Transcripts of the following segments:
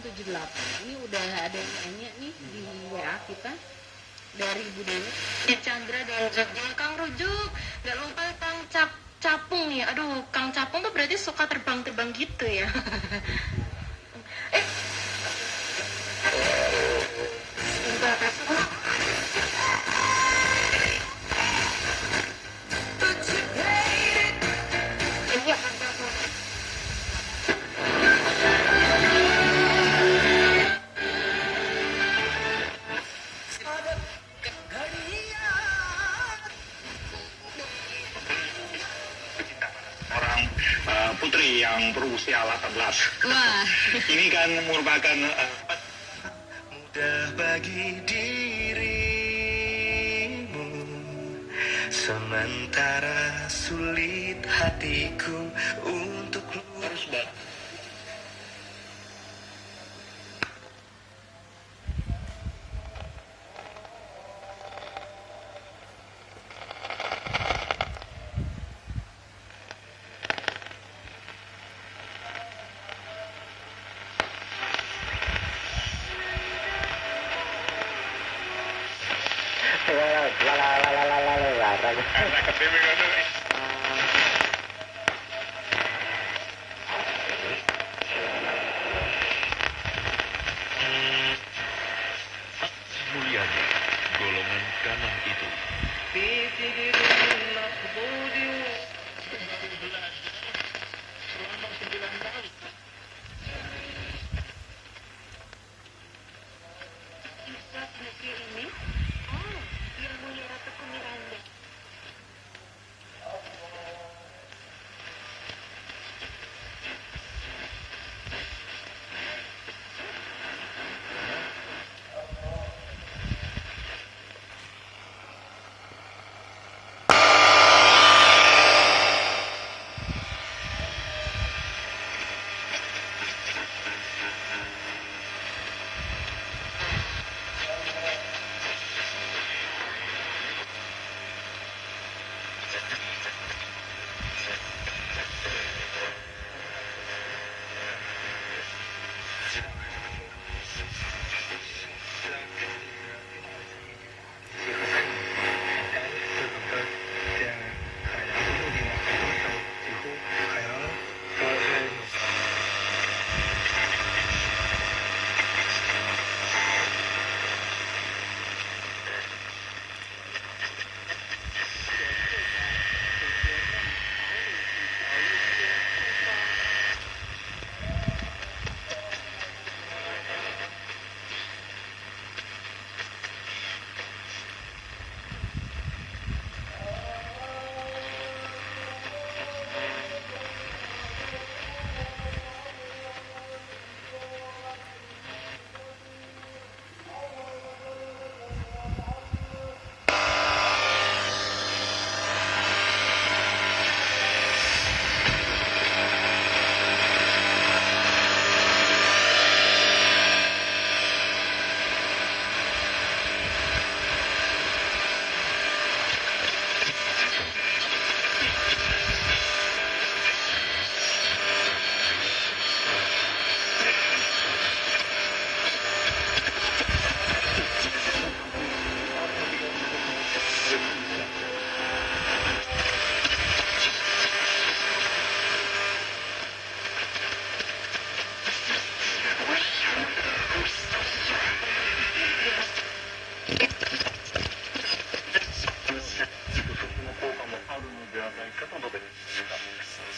78 ini udah ada yang nanya nih di WA kita dari Bu Dewi Di Chandra dan juga Kang Rujuk. Gak lupa Kang Cap Capung nih. Aduh, Kang Capung tuh berarti suka terbang-terbang gitu ya. eh, putri yang berusia 18. wah. Ini kan merupakan eh, mudah bagi dirimu Sementara sulit hatiku untuk harus mulianya golongan kanan itu.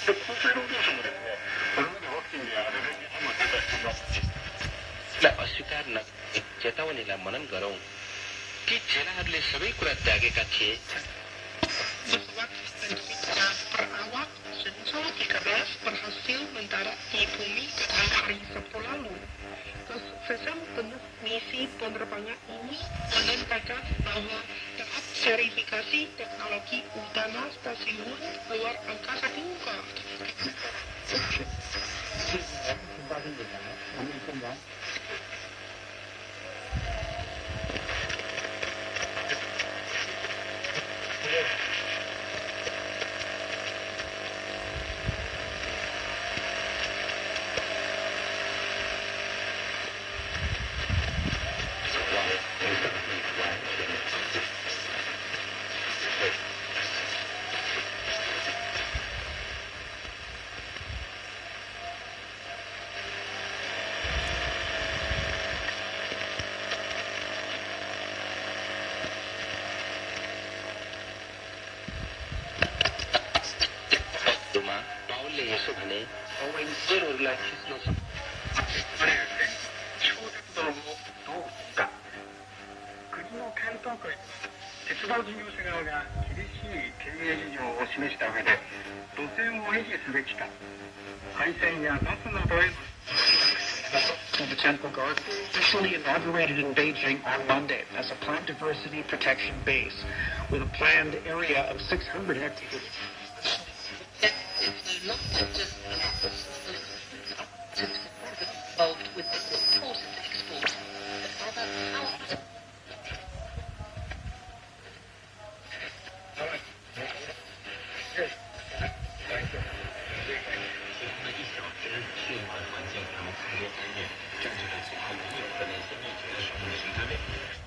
Tak asuka na jata wani la manan garong Kita jela hadle sabai kura dage kaki. ke per awak sensor TKBS berhasil mendarat di bumi pada hari Sabtu lalu. Kesuksesan penuh misi penerbangan ini menandakan bahwa tahap verifikasi teknologi utama stasiun luar angkasa. そ がねゼロラキスのさあれですね、地方鉄道もどうか。国の検討会鉄道事業者側が厳しい経営事情を示した上で、路線を維持すべきか、廃線やバスなどへの to the Temple Garden, officially inaugurated in Beijing on Monday as a plant diversity protection base with a planned area of 600 hectares. should not have just involved with this important export, but rather how Thank you.